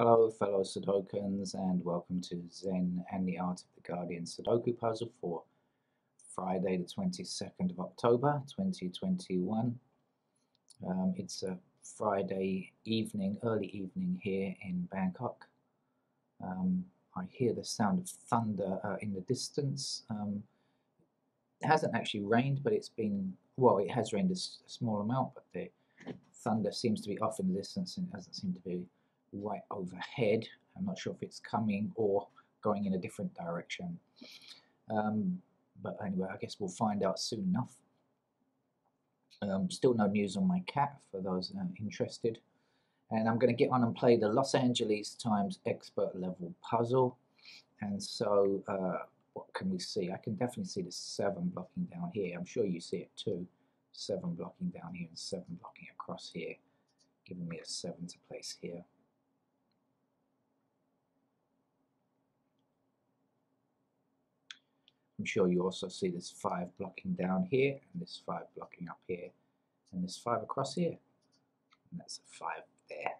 Hello fellow Sudokans and welcome to Zen and the Art of the Guardian Sudoku puzzle for Friday the 22nd of October 2021. Um, it's a Friday evening, early evening here in Bangkok. Um, I hear the sound of thunder uh, in the distance. Um, it hasn't actually rained but it's been, well it has rained a, a small amount but the thunder seems to be off in the distance and it doesn't seem to be right overhead. I'm not sure if it's coming or going in a different direction. Um, but anyway, I guess we'll find out soon enough. Um, still no news on my cat for those uh, interested. And I'm going to get on and play the Los Angeles Times expert level puzzle. And so, uh, what can we see? I can definitely see the 7 blocking down here. I'm sure you see it too. 7 blocking down here and 7 blocking across here, giving me a 7 to place here. Sure you also see this 5 blocking down here and this 5 blocking up here and this 5 across here and that's a 5 there.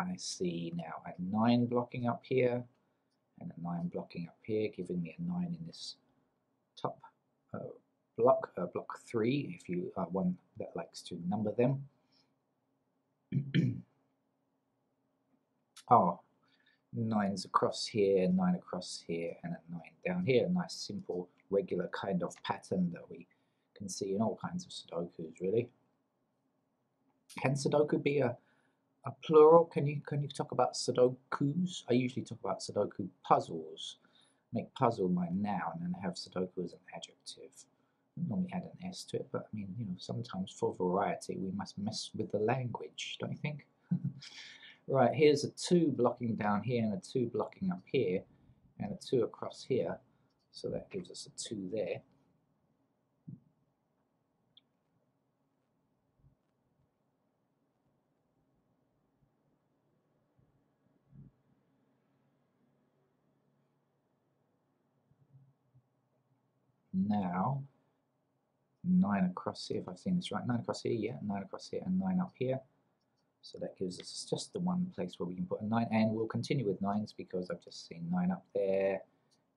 I see now a 9 blocking up here and a 9 blocking up here giving me a 9 in this top uh, block, uh, block 3 if you are one that likes to number them. oh, nines across here, nine across here, and a nine down here. A nice, simple, regular kind of pattern that we can see in all kinds of Sudokus, really. Can Sudoku be a, a plural? Can you can you talk about Sudokus? I usually talk about Sudoku puzzles. Make puzzle my noun and have Sudoku as an adjective. normally add an S to it, but I mean, you know, sometimes for variety we must mess with the language, don't you think? Right, here's a 2 blocking down here and a 2 blocking up here and a 2 across here. So that gives us a 2 there. Now, 9 across here, if I've seen this right, 9 across here, yeah, 9 across here and 9 up here. So that gives us just the one place where we can put a 9 and we'll continue with 9s because I've just seen 9 up there,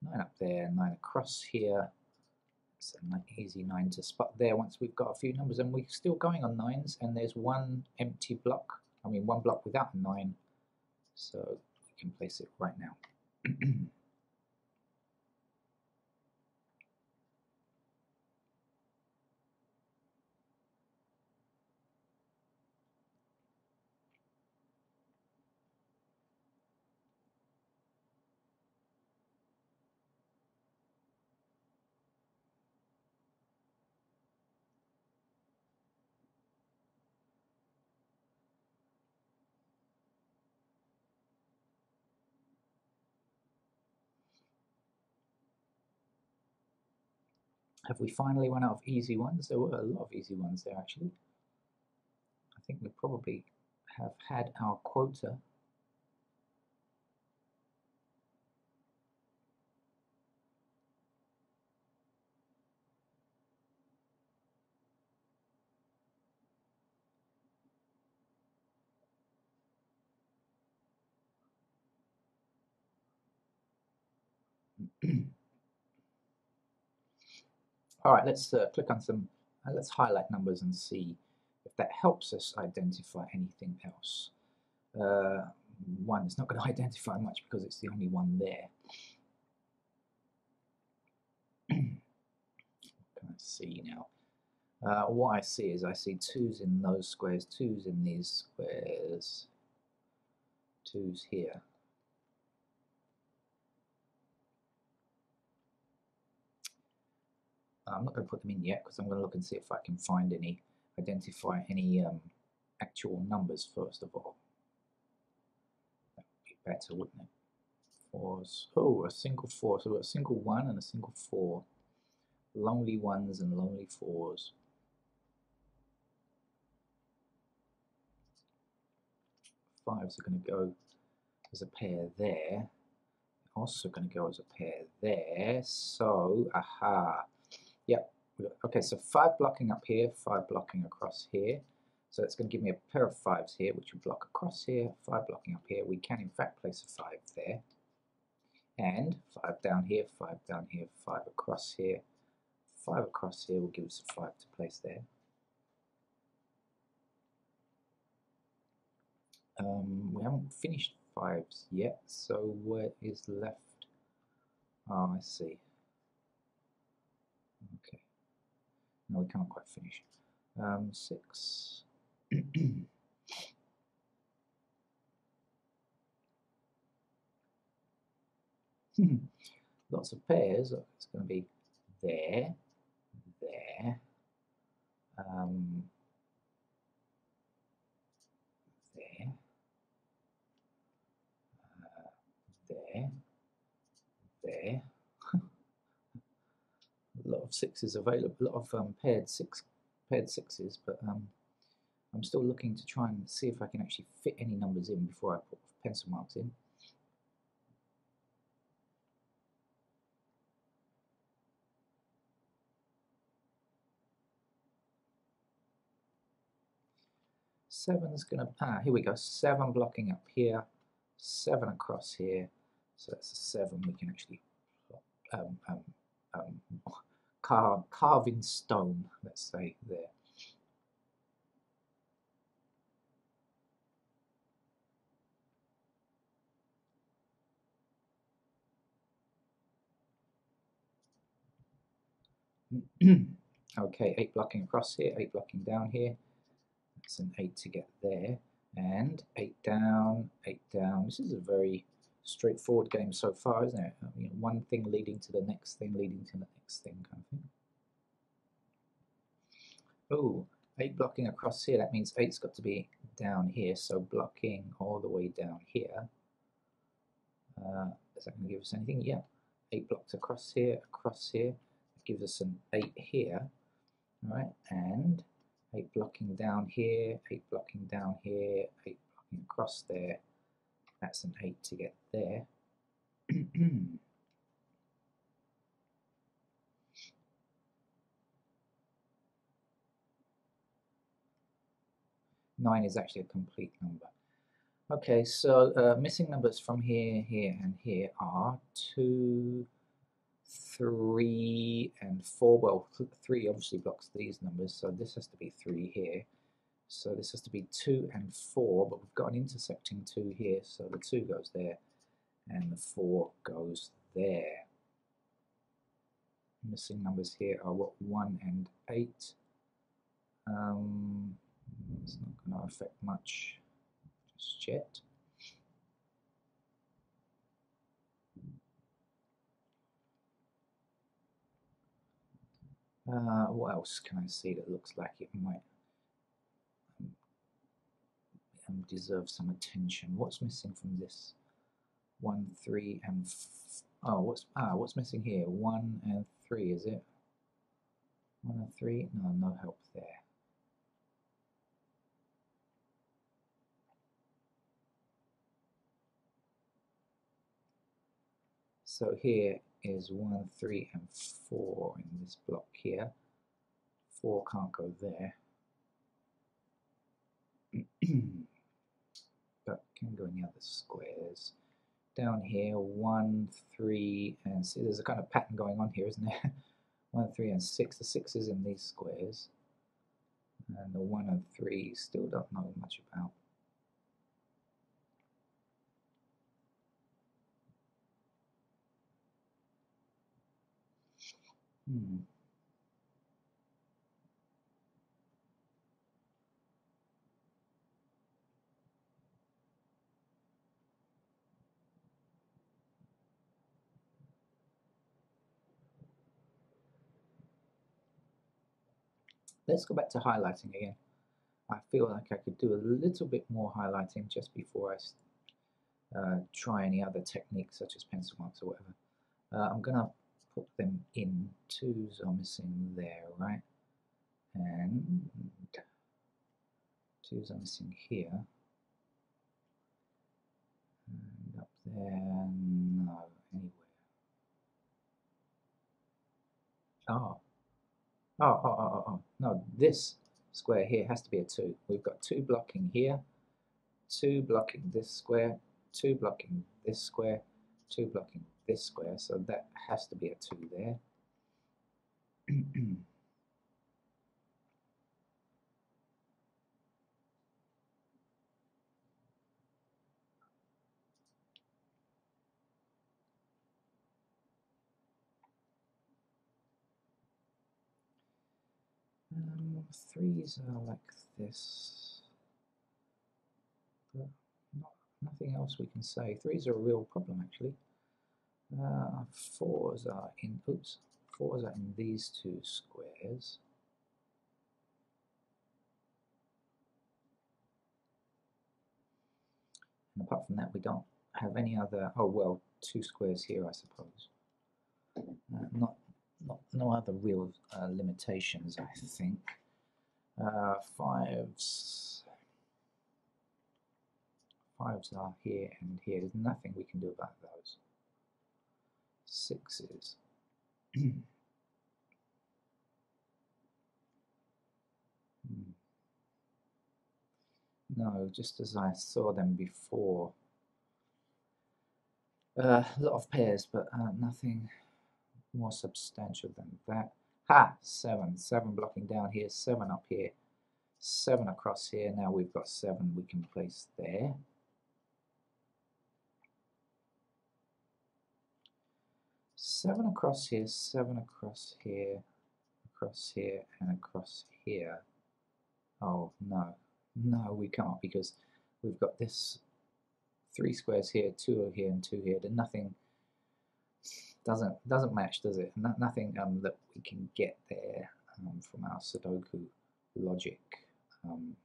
9 up there, 9 across here. It's an easy 9 to spot there once we've got a few numbers and we're still going on 9s and there's one empty block, I mean one block without a 9 so we can place it right now. Have we finally run out of easy ones? There were a lot of easy ones there actually. I think we probably have had our quota. All right, let's uh, click on some, uh, let's highlight numbers and see if that helps us identify anything else. Uh, one, it's not going to identify much because it's the only one there. can I see now? Uh, what I see is I see twos in those squares, twos in these squares, twos here. I'm not going to put them in yet because I'm going to look and see if I can find any, identify any um, actual numbers first of all. That would be better, wouldn't it? Fours. Oh, a single four. So we've got a single one and a single four. Lonely ones and lonely fours. Fives are going to go as a pair there. Also going to go as a pair there. So, aha Okay, so five blocking up here, five blocking across here. So it's going to give me a pair of fives here, which will block across here, five blocking up here. We can in fact place a five there. And five down here, five down here, five across here, five across here will give us a five to place there. Um, we haven't finished fives yet, so what is left? Oh, I see. Okay. No, we can't quite finish. Um, six. Lots of pairs. It's going to be there, there, um, there, uh, there, there. Lot of sixes available, a lot of um, paired six paired sixes, but um, I'm still looking to try and see if I can actually fit any numbers in before I put pencil marks in. Seven's to, ah, here we go, seven blocking up here, seven across here, so that's a seven we can actually um, um, um, carve, in stone, let's say, there. okay, 8 blocking across here, 8 blocking down here. That's an 8 to get there. And 8 down, 8 down. This is a very straightforward game so far, isn't it? I mean, one thing leading to the next thing, leading to the next thing kind of thing. Oh, 8 blocking across here, that means 8's got to be down here, so blocking all the way down here. Uh, is that going to give us anything? Yeah. 8 blocks across here, across here gives us an 8 here, right? And 8 blocking down here, 8 blocking down here, 8 blocking across there. That's an 8 to get there. Nine is actually a complete number. Okay, so uh, missing numbers from here, here, and here are 2, three and four. Well, three obviously blocks these numbers, so this has to be three here. So this has to be two and four, but we've got an intersecting two here, so the two goes there, and the four goes there. Missing numbers here are what one and eight. Um, it's not going to affect much just yet. Uh, what else can I see that looks like it might um, deserve some attention? What's missing from this? One, three, and oh, what's ah, what's missing here? One and three, is it? One and three? No, no help there. So here is 1, 3 and 4 in this block here. 4 can't go there. can go in the other squares. Down here, 1, 3 and see there's a kind of pattern going on here, isn't there? 1, 3 and 6. The 6 is in these squares. And the 1 and 3 still don't know much about. Hmm. Let's go back to highlighting again. I feel like I could do a little bit more highlighting just before I uh, try any other techniques such as pencil marks or whatever. Uh, I'm going to put them in. Twos are missing there, right? And twos are missing here. And up there, no, anywhere. Oh, Oh, oh, oh, oh, oh, no, this square here has to be a 2. We've got 2 blocking here, 2 blocking this square, 2 blocking this square, 2 blocking this square, so that has to be a 2 there. Um, threes are like this. But not, nothing else we can say. Threes are a real problem actually. Uh, fours are in, oops, fours are in these two squares. And apart from that, we don't have any other, oh well, two squares here, I suppose. Uh, not not, no other real uh, limitations, I think. Uh, fives, fives are here and here. There's nothing we can do about those. Sixes. hmm. No, just as I saw them before. Uh, a lot of pairs, but uh, nothing more substantial than that. Ha! 7. 7 blocking down here, 7 up here, 7 across here. Now we've got 7 we can place there. Seven across here, seven across here, across here, and across here. Oh, no. No, we can't because we've got this three squares here, two here, and two here. There's nothing doesn't doesn't match, does it? No, nothing um, that we can get there um, from our Sudoku logic. Um,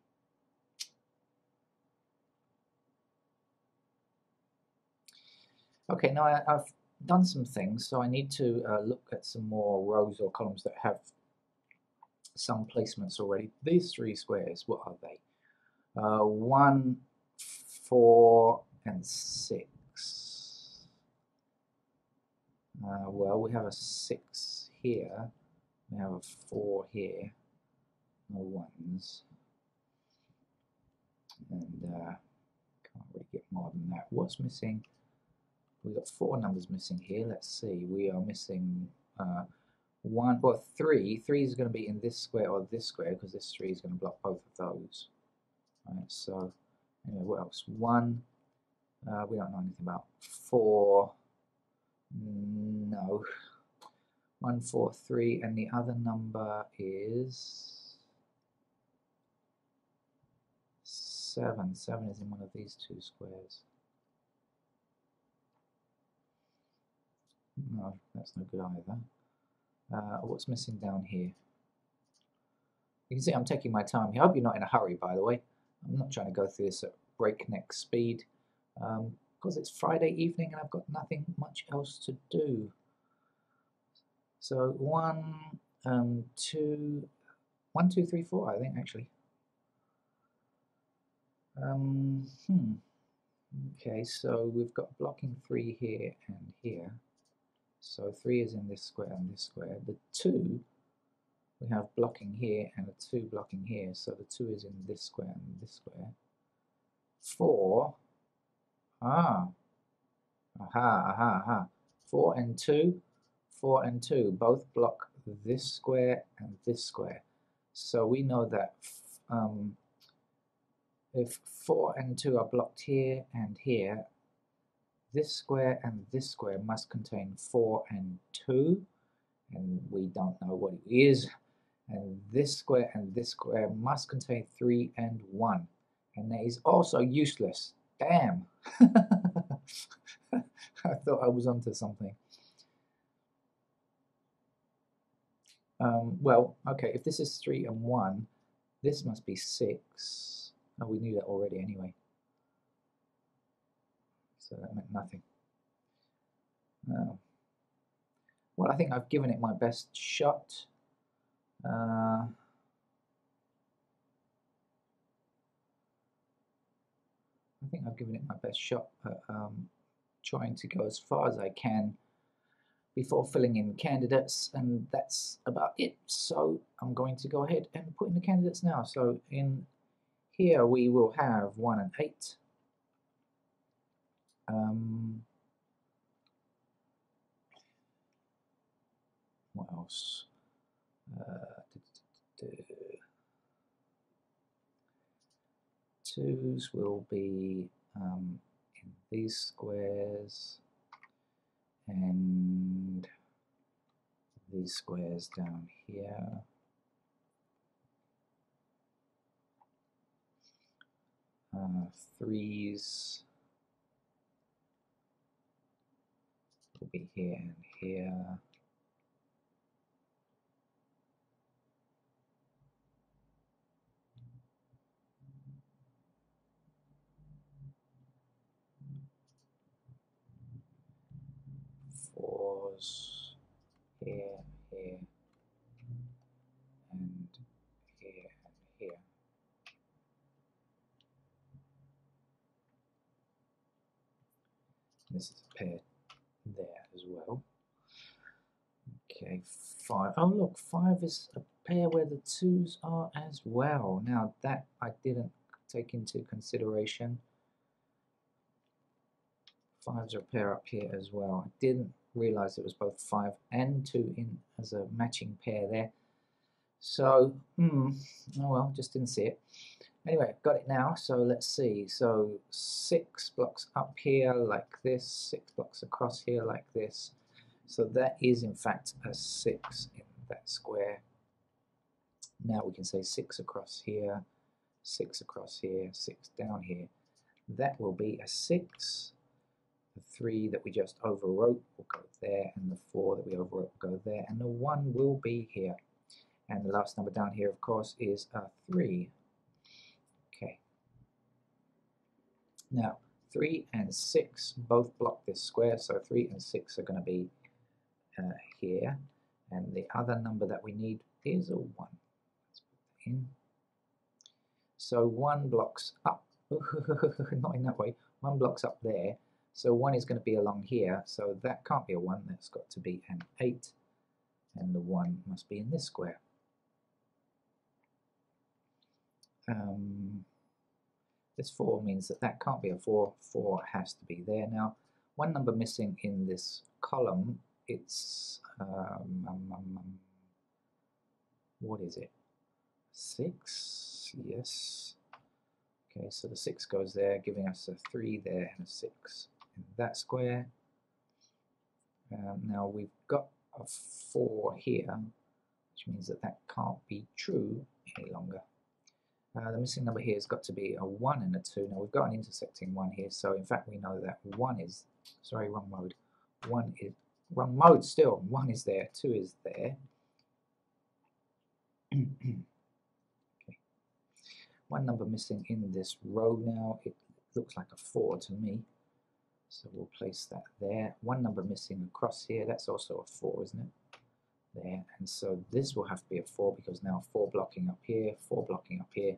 okay, now I, have done some things, so I need to uh, look at some more rows or columns that have some placements already. These three squares, what are they? Uh, one, four, and six. Uh, well, we have a 6 here. We have a 4 here. No ones. And uh, can't really get more than that. What's missing? We've got four numbers missing here. Let's see. We are missing uh, one, or three. Three is going to be in this square or this square because this three is going to block both of those. Right, so, anyway, what else? One, uh, we don't know anything about. Four, no. 143 and the other number is 7. 7 is in one of these two squares. No, that's no good either. Uh, what's missing down here? You can see I'm taking my time here. I hope you're not in a hurry, by the way. I'm not trying to go through this at breakneck speed. Um, because it's Friday evening and I've got nothing much else to do. So one, um, two, one, two, three, four, I think actually. Um, hmm. Okay, so we've got blocking three here and here. So three is in this square and this square. The two, we have blocking here and a two blocking here. So the two is in this square and this square. Four Ah. Aha, aha, aha. 4 and 2, 4 and 2 both block this square and this square. So we know that um, if 4 and 2 are blocked here and here, this square and this square must contain 4 and 2, and we don't know what it is. And this square and this square must contain 3 and 1. And that is also useless. Damn. I thought I was onto something. Um, well, okay, if this is 3 and 1, this must be 6. Oh, we knew that already anyway. So that meant nothing. Oh. Well, I think I've given it my best shot. Uh, I think I've given it my best shot at um, trying to go as far as I can before filling in candidates and that's about it. So I'm going to go ahead and put in the candidates now. So in here we will have 1 and 8. Um, what else? Uh, twos will be um, in these squares and these squares down here. Uh, threes will be here and here. Fours here, here, and here, and here. This is a pair there as well. Okay, five. Oh look, five is a pair where the twos are as well. Now that I didn't take into consideration. Fives are a pair up here as well. I didn't realize it was both 5 and 2 in as a matching pair there. So, hmm, oh well, just didn't see it. Anyway, got it now, so let's see. So 6 blocks up here like this, 6 blocks across here like this. So that is in fact a 6 in that square. Now we can say 6 across here, 6 across here, 6 down here. That will be a 6 the 3 that we just overwrote will go there, and the 4 that we overwrote will go there, and the 1 will be here. And the last number down here, of course, is a 3. Okay. Now, 3 and 6 both block this square, so 3 and 6 are going to be uh, here. And the other number that we need is a 1. Let's put that in. So 1 blocks up, not in that way, 1 blocks up there, so 1 is going to be along here, so that can't be a 1, that's got to be an 8, and the 1 must be in this square. Um, this 4 means that that can't be a 4, 4 has to be there. Now, one number missing in this column, it's, um, um, um, um what is it? 6, yes. Okay, so the 6 goes there, giving us a 3 there and a 6 in that square. Um, now we've got a 4 here, which means that that can't be true any longer. Uh, the missing number here has got to be a 1 and a 2. Now we've got an intersecting 1 here, so in fact we know that 1 is, sorry, wrong mode. 1 is, wrong mode still, 1 is there, 2 is there. okay. One number missing in this row now, it looks like a 4 to me. So we'll place that there. One number missing across here, that's also a 4, isn't it? There, and so this will have to be a 4 because now 4 blocking up here, 4 blocking up here,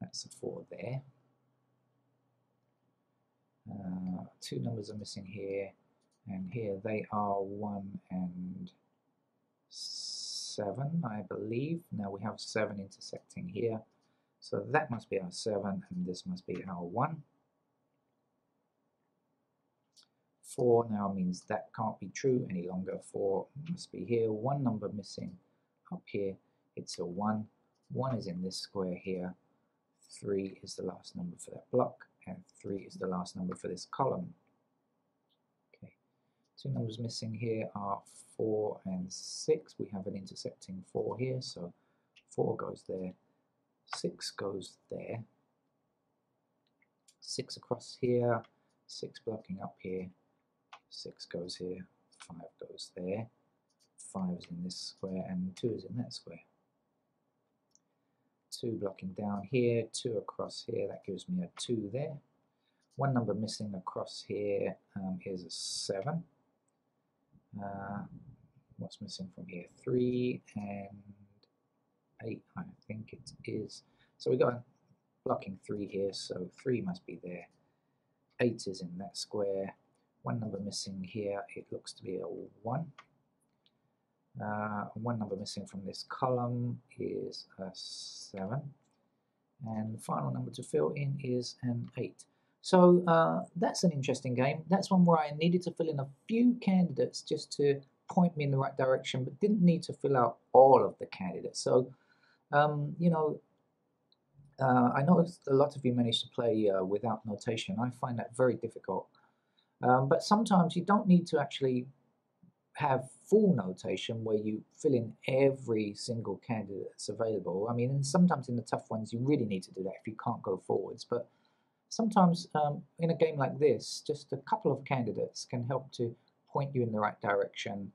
that's a 4 there. Uh, two numbers are missing here and here they are 1 and 7 I believe. Now we have 7 intersecting here so that must be our 7 and this must be our 1. 4 now means that can't be true any longer. 4 must be here. One number missing up here. It's a 1. 1 is in this square here. 3 is the last number for that block. And 3 is the last number for this column. Okay. Two numbers missing here are 4 and 6. We have an intersecting 4 here. So 4 goes there. 6 goes there. 6 across here. 6 blocking up here 6 goes here, 5 goes there, 5 is in this square, and 2 is in that square. 2 blocking down here, 2 across here, that gives me a 2 there. One number missing across here um, is a 7. Uh, what's missing from here? 3 and 8, I think it is. So we got blocking 3 here, so 3 must be there. 8 is in that square, one number missing here, it looks to be a 1. Uh, one number missing from this column is a 7. And the final number to fill in is an 8. So uh, that's an interesting game. That's one where I needed to fill in a few candidates just to point me in the right direction, but didn't need to fill out all of the candidates. So, um, you know, uh, I know a lot of you managed to play uh, without notation. I find that very difficult. Um, but sometimes you don't need to actually have full notation where you fill in every single candidate that's available. I mean, sometimes in the tough ones you really need to do that if you can't go forwards. But sometimes um, in a game like this, just a couple of candidates can help to point you in the right direction.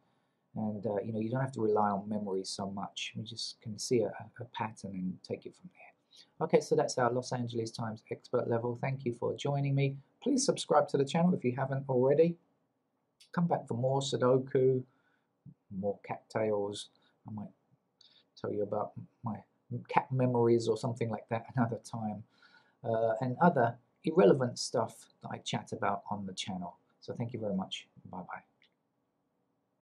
And uh, you know, you don't have to rely on memory so much. You just can see a, a pattern and take it from there. Okay, so that's our Los Angeles Times expert level. Thank you for joining me. Please subscribe to the channel if you haven't already. Come back for more Sudoku, more cattails. I might tell you about my cat memories or something like that another time. Uh, and other irrelevant stuff that I chat about on the channel. So thank you very much. Bye-bye.